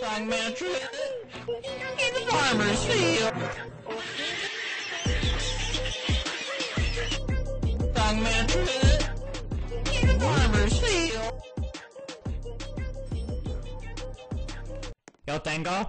Songman trip in the farmer's field. Songman trip in the farmer's field. Yo Tango.